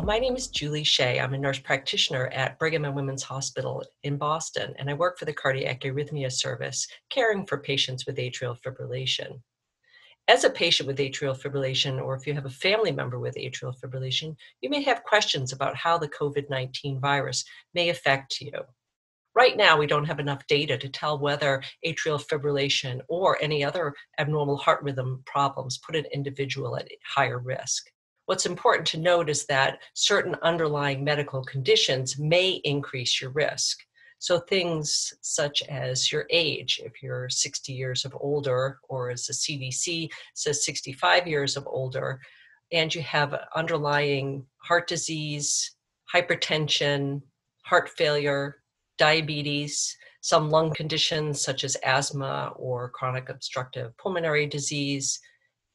my name is Julie Shea. I'm a nurse practitioner at Brigham and Women's Hospital in Boston, and I work for the Cardiac Arrhythmia Service, caring for patients with atrial fibrillation. As a patient with atrial fibrillation, or if you have a family member with atrial fibrillation, you may have questions about how the COVID 19 virus may affect you. Right now, we don't have enough data to tell whether atrial fibrillation or any other abnormal heart rhythm problems put an individual at higher risk. What's important to note is that certain underlying medical conditions may increase your risk. So things such as your age, if you're 60 years of older, or as the CDC says 65 years of older, and you have underlying heart disease, hypertension, heart failure, diabetes, some lung conditions such as asthma or chronic obstructive pulmonary disease,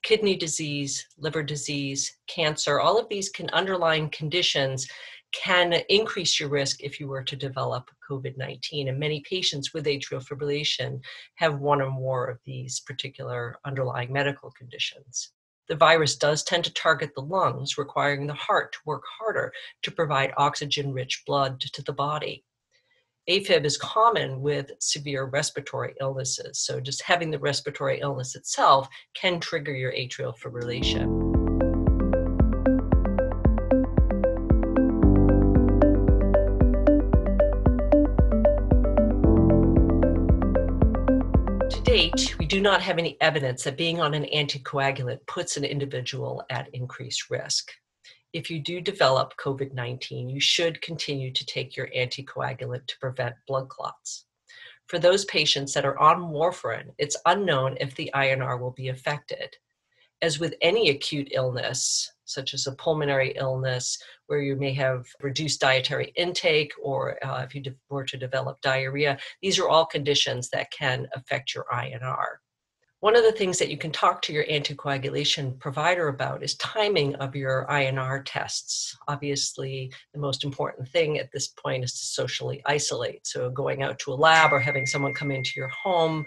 kidney disease, liver disease, cancer, all of these can underlying conditions can increase your risk if you were to develop COVID 19. And many patients with atrial fibrillation have one or more of these particular underlying medical conditions. The virus does tend to target the lungs, requiring the heart to work harder to provide oxygen rich blood to the body. AFib is common with severe respiratory illnesses. So, just having the respiratory illness itself can trigger your atrial fibrillation. To date, we do not have any evidence that being on an anticoagulant puts an individual at increased risk. If you do develop COVID 19, you should continue to take your anticoagulant to prevent blood clots. For those patients that are on warfarin, it's unknown if the INR will be affected. As with any acute illness, such as a pulmonary illness where you may have reduced dietary intake or uh, if you were to develop diarrhea. These are all conditions that can affect your INR. One of the things that you can talk to your anticoagulation provider about is timing of your INR tests. Obviously, the most important thing at this point is to socially isolate. So, going out to a lab or having someone come into your home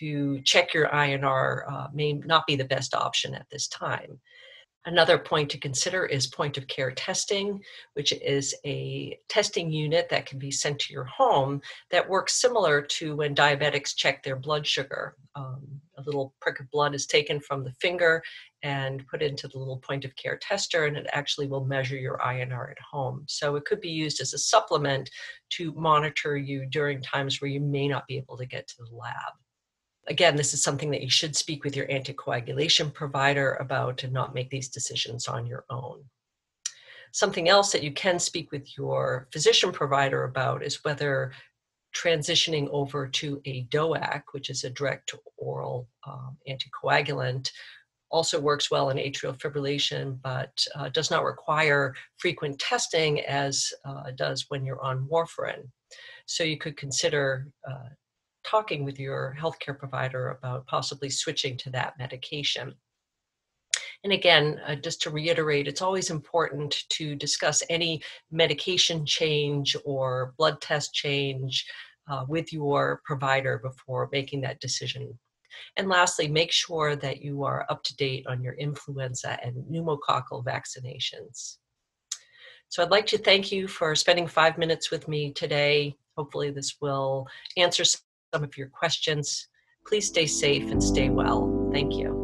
to check your INR uh, may not be the best option at this time. Another point to consider is point of care testing, which is a testing unit that can be sent to your home that works similar to when diabetics check their blood sugar. Um, a little prick of blood is taken from the finger and put into the little point of care tester, and it actually will measure your INR at home. So it could be used as a supplement to monitor you during times where you may not be able to get to the lab again, this is something that you should speak with your anticoagulation provider about and not make these decisions on your own. Something else that you can speak with your physician provider about is whether transitioning over to a DOAC, which is a direct oral um, anticoagulant, also works well in atrial fibrillation, but uh, does not require frequent testing as uh, does when you're on warfarin. So you could consider uh, talking with your healthcare provider about possibly switching to that medication. And again, uh, just to reiterate, it's always important to discuss any medication change or blood test change uh, with your provider before making that decision. And lastly, make sure that you are up to date on your influenza and pneumococcal vaccinations. So I'd like to thank you for spending five minutes with me today. Hopefully, this will answer some of your questions. Please stay safe and stay well. Thank you.